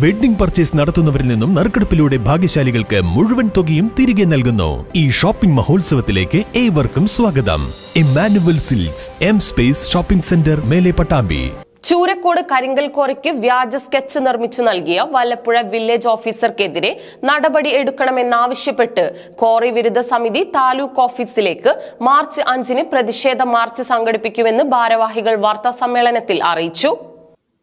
Wedding purchase നടത്തുന്നവരിൽ നിന്നും നറുക്കെടുപ്പിലൂടെ ഭാഗ്യശാലികൾക്ക് മുഴുവൻ തുകയും തിരികെ നൽകുന്നു. ഈ ഷോപ്പിംഗ് മഹോത്സവത്തിലേക്ക് ഏവർക്കും സ്വാഗതം. Emmanuel silks M space shopping centre Mele Pattambi. Choorakode കരിങ്കൽ കോറിക്ക് വ്യാജ സ്കെച്ച് നിർമ്മിച്ചു നൽകിയ വല്ലപ്പുഴ വില്ലേജ് ഓഫീസർക്കെതിരെ നടപടി എടുക്കണമെന്നാവശ്യപ്പെട്ട് കോറി വിരുദ്ധ സമിതി താലൂക്ക് ഓഫീസിലേക്ക് മാർച്ച് അഞ്ചിന് പ്രതിഷേധ മാർച്ച് സംഘടിപ്പിക്കുമെന്ന് ഭാരവാഹികൾ വാർത്താ സമ്മേളനത്തിൽ അറിയിച്ചു.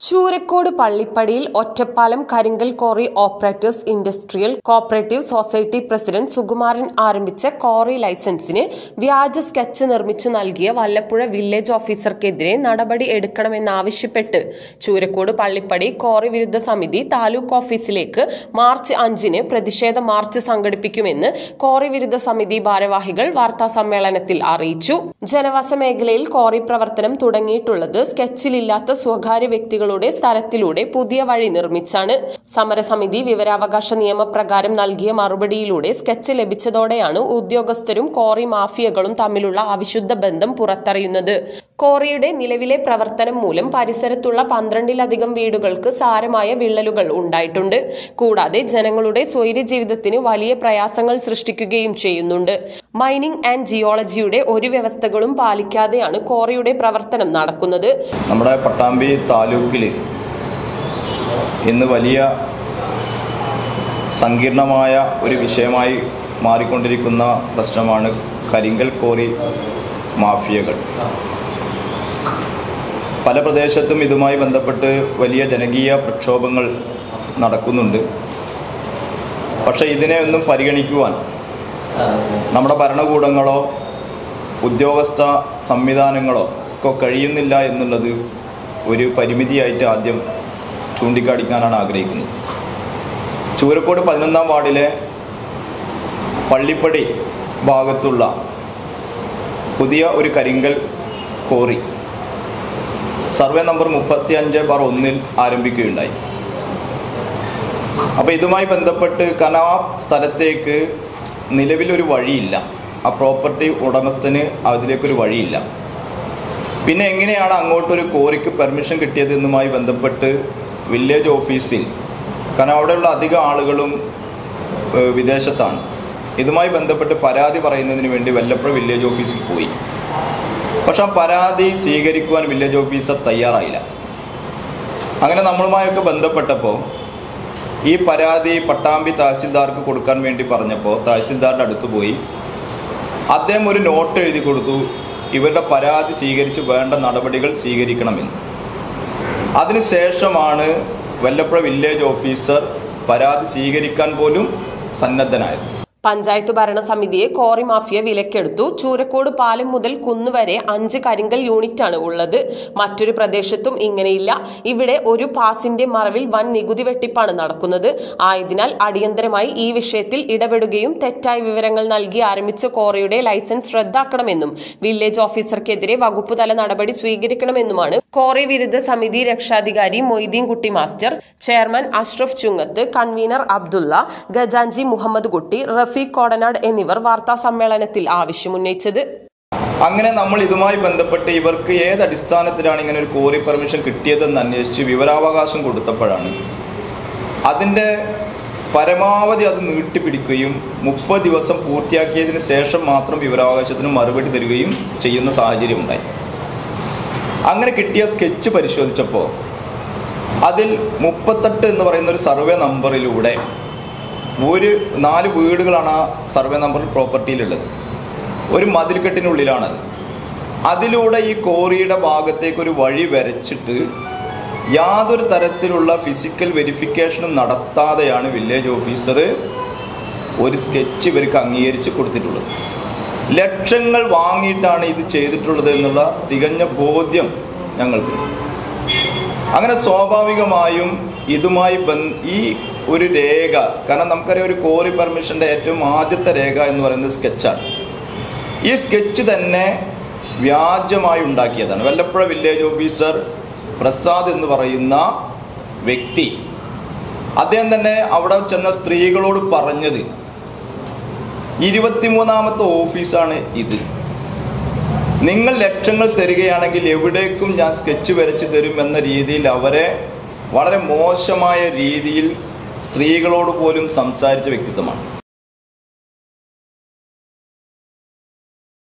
ചൂരക്കോട് പള്ളിപ്പടിയിൽ ഒറ്റപ്പാലം കരിങ്കൽ quarry operators industrial cooperative society president Sukumaran ആരംഭിച്ച കോറി ലൈസൻസിന് വ്യാജ സ്കെച്ച് നിർമ്മിച്ചു നൽകിയ വല്ലപ്പുഴ വില്ലേജ് ഓഫീസർക്കെതിരെ നടപടി എടുക്കണമെന്നാവശ്യപ്പെട്ട് ചൂരക്കോട് പള്ളിപ്പടി കോറി വിരുദ്ധ സമിതി താലൂക്ക് ഓഫീസിലേക്ക് മാർച്ച് അഞ്ചിന് പ്രതിഷേധ മാർച്ച് സംഘടിപ്പിക്കുമെന്ന് കോറി വിരുദ്ധ സമിതി ഭാരവാഹികൾ വാർത്താ സമ്മേളനത്തിൽ അറിയിച്ചു. ജനവാസ മേഖലയിൽ കോറി പ്രവർത്തനം തുടങ്ങിയിട്ടുള്ളത് സ്കെച്ചിലില്ലാത്ത സ്വകാര്യ വ്യക്തികളുടെ സ്ഥലത്തിലൂടെ പുതിയ വഴി നിർമ്മിച്ചാണ്. സമരസമിതി വിവരാവകാശ നിയമപ്രകാരം നൽകിയ മറുപടിയിലൂടെ സ്കെച്ച് ലഭിച്ചതോടെയാണ് ഉദ്യോഗസ്ഥരും കോറി മാഫിയകളും തമ്മിലുള്ള അവിശുദ്ധ ബന്ധം പുറത്തറിയുന്നത്. കോറിയുടെ നിലവിലെ പ്രവർത്തനം മൂലം പരിസരത്തുള്ള പന്ത്രണ്ടിലധികം വീടുകൾക്ക് സാരമായ വിള്ളലുകൾ ഉണ്ടായിട്ടുണ്ട്. കൂടാതെ ജനങ്ങളുടെ സ്വൈര്യ ജീവിതത്തിന് വലിയ പ്രയാസങ്ങൾ സൃഷ്ടിക്കുകയും ചെയ്യുന്നുണ്ട്. മൈനിങ് ആൻഡ് ജിയോളജിയുടെ ഒരു വ്യവസ്ഥകളും പാലിക്കാതെയാണ് കോറിയുടെ പ്രവർത്തനം നടക്കുന്നത്. നമ്മുടെ പട്ടാമ്പി താലൂക്കിൽ ഇന്ന് വലിയ സങ്കീർണമായ ഒരു വിഷയമായി മാറിക്കൊണ്ടിരിക്കുന്ന പ്രശ്നമാണ് കരിങ്കൽ കോറി മാഫിയകൾ. പല പ്രദേശത്തും ഇതുമായി ബന്ധപ്പെട്ട് വലിയ ജനകീയ പ്രക്ഷോഭങ്ങൾ നടക്കുന്നുണ്ട്. പക്ഷേ ഇതിനെ ഒന്നും പരിഗണിക്കുവാൻ നമ്മുടെ ഭരണകൂടങ്ങളോ ഉദ്യോഗസ്ഥ സംവിധാനങ്ങളോ ഒക്കെ കഴിയുന്നില്ല എന്നുള്ളത് ഒരു പരിമിതിയായിട്ട് ആദ്യം ചൂണ്ടിക്കാണിക്കാനാണ് ആഗ്രഹിക്കുന്നത്. ചൂരക്കോട് പതിനൊന്നാം വാർഡിലെ പള്ളിപ്പടി ഭാഗത്തുള്ള പുതിയ ഒരു കരിങ്കൽ കോറി സർവേ നമ്പർ മുപ്പത്തി അഞ്ച് ബാർ ഒന്നിൽ ആരംഭിക്കുകയുണ്ടായി. അപ്പോൾ ഇതുമായി ബന്ധപ്പെട്ട് കാരണം ആ സ്ഥലത്തേക്ക് നിലവിലൊരു വഴിയില്ല. ആ പ്രോപ്പർട്ടി ഉടമസ്ഥന് അതിലേക്കൊരു വഴിയില്ല. പിന്നെ എങ്ങനെയാണ് അങ്ങോട്ടൊരു കോറിക്ക് പെർമിഷൻ കിട്ടിയതെന്നുമായി ബന്ധപ്പെട്ട് വില്ലേജ് ഓഫീസിൽ കാരണം അവിടെയുള്ള അധികം ആളുകളും വിദേശത്താണ്. ഇതുമായി ബന്ധപ്പെട്ട് പരാതി പറയുന്നതിന് വേണ്ടി വല്ലപ്പുഴ വില്ലേജ് ഓഫീസിൽ പോയി. പക്ഷെ ആ പരാതി സ്വീകരിക്കുവാൻ വില്ലേജ് ഓഫീസർ തയ്യാറായില്ല. അങ്ങനെ നമ്മളുമായൊക്കെ ബന്ധപ്പെട്ടപ്പോൾ ഈ പരാതി പട്ടാമ്പി തഹസിൽദാർക്ക് കൊടുക്കാൻ വേണ്ടി പറഞ്ഞപ്പോൾ തഹസിൽദാറിന്റെ അടുത്ത് പോയി. അദ്ദേഹം ഒരു നോട്ട് എഴുതി കൊടുത്തു. ഇവരുടെ പരാതി സ്വീകരിച്ച് വേണ്ട നടപടികൾ സ്വീകരിക്കണമെന്ന്. അതിനുശേഷമാണ് വല്ലപ്പുഴ വില്ലേജ് ഓഫീസർ പരാതി സ്വീകരിക്കാൻ പോലും സന്നദ്ധനായത്. പഞ്ചായത്ത് ഭരണസമിതിയെ കോറി മാഫിയ വിലക്കെടുത്തു. ചൂരക്കോട് പാലം മുതൽ കുന്നു വരെ അഞ്ച് കരിങ്കൽ യൂണിറ്റാണ് ഉള്ളത്. മറ്റൊരു പ്രദേശത്തും ഇങ്ങനെയില്ല. ഇവിടെ ഒരു പാസിന്റെ മറവിൽ വൻ നികുതി വെട്ടിപ്പാണ് നടക്കുന്നത്. ആയതിനാൽ അടിയന്തരമായി ഈ വിഷയത്തിൽ ഇടപെടുകയും തെറ്റായ വിവരങ്ങൾ നൽകി ആരംഭിച്ച കോറിയുടെ ലൈസൻസ് റദ്ദാക്കണമെന്നും വില്ലേജ് ഓഫീസർക്കെതിരെ വകുപ്പ് തല നടപടി സ്വീകരിക്കണമെന്നുമാണ് കോറി വിരുദ്ധ സമിതി രക്ഷാധികാരി Moideen Kutty master chairman Ashraf Chungath convener Abdulla ഗജാൻജി Muhammad Kutty Rafeeq Kodanad എന്നിവർ വാർത്താ സമ്മേളനത്തിൽ ആവശ്യമുന്നയിച്ചത്. അങ്ങനെ നമ്മൾ ഇതുമായി ബന്ധപ്പെട്ട് ഇവർക്ക് ഏത് അടിസ്ഥാനത്തിലാണ് ഇങ്ങനെ ഒരു കോറി പെർമിഷൻ കിട്ടിയതെന്ന് അന്വേഷിച്ച് വിവരാവകാശം കൊടുത്തപ്പോഴാണ്. അതിന്റെ പരമാവധി അത് നീട്ടിപ്പിടിക്കുകയും മുപ്പത് ദിവസം പൂർത്തിയാക്കിയതിന് ശേഷം മാത്രം വിവരാവകാശത്തിന് മറുപടി തരികയും ചെയ്യുന്ന സാഹചര്യം ഉണ്ടായി. അങ്ങനെ കിട്ടിയ സ്കെച്ച് പരിശോധിച്ചപ്പോൾ അതിൽ മുപ്പത്തെട്ട് എന്ന് പറയുന്ന ഒരു സർവേ നമ്പറിലൂടെ ഒരു നാല് വീടുകളാണ് ആ സർവേ നമ്പർ പ്രോപ്പർട്ടിയിലുള്ളത്. ഒരു മതിൽക്കെട്ടിനുള്ളിലാണത്. അതിലൂടെ ഈ കോറിയുടെ ഭാഗത്തേക്ക് ഒരു വഴി വരച്ചിട്ട് യാതൊരു തരത്തിലുള്ള ഫിസിക്കൽ വെരിഫിക്കേഷനും നടത്താതെയാണ് വില്ലേജ് ഓഫീസർ ഒരു സ്കെച്ച് ഇവർക്ക് അംഗീകരിച്ച് കൊടുത്തിട്ടുള്ളത്. ലക്ഷങ്ങൾ വാങ്ങിയിട്ടാണ് ഇത് ചെയ്തിട്ടുള്ളത് എന്നുള്ള തികഞ്ഞ ബോധ്യം ഞങ്ങൾക്കുണ്ട് അങ്ങനെ സ്വാഭാവികമായും ഇതുമായി ഈ ഒരു രേഖ കാരണം നമുക്കറിയാം ഒരു കോറി പെർമിഷന്റെ ഏറ്റവും ആദ്യത്തെ രേഖ എന്ന് പറയുന്നത് സ്കെച്ചാണ്. ഈ സ്കെച്ച് തന്നെ വ്യാജമായി ഉണ്ടാക്കിയതാണ്. വല്ലപ്പുഴ വില്ലേജ് ഓഫീസർ പ്രസാദ് എന്ന് പറയുന്ന വ്യക്തി അദ്ദേഹം തന്നെ അവിടെ ചെന്ന സ്ത്രീകളോട് പറഞ്ഞത് ഇരുപത്തിമൂന്നാമത്തെ ഓഫീസാണ് ഇത്. നിങ്ങൾ ലക്ഷങ്ങൾ തരികയാണെങ്കിൽ എവിടേക്കും ഞാൻ സ്കെച്ച് വരച്ച് തരും എന്ന രീതിയിൽ അവരെ വളരെ മോശമായ രീതിയിൽ സ്ത്രീകളോട് പോലും സംസാരിച്ച വ്യക്തിത്വമാണ്.